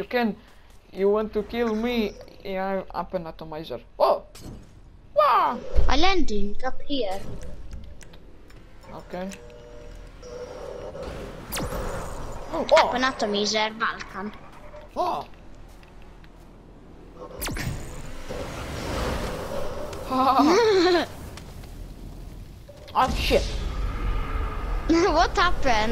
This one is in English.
You can. You want to kill me? Yeah, I'm an atomizer. Oh! Wow! I landing up here. Okay. Oh! An atomizer, Balkan. Oh! oh shit! what happened?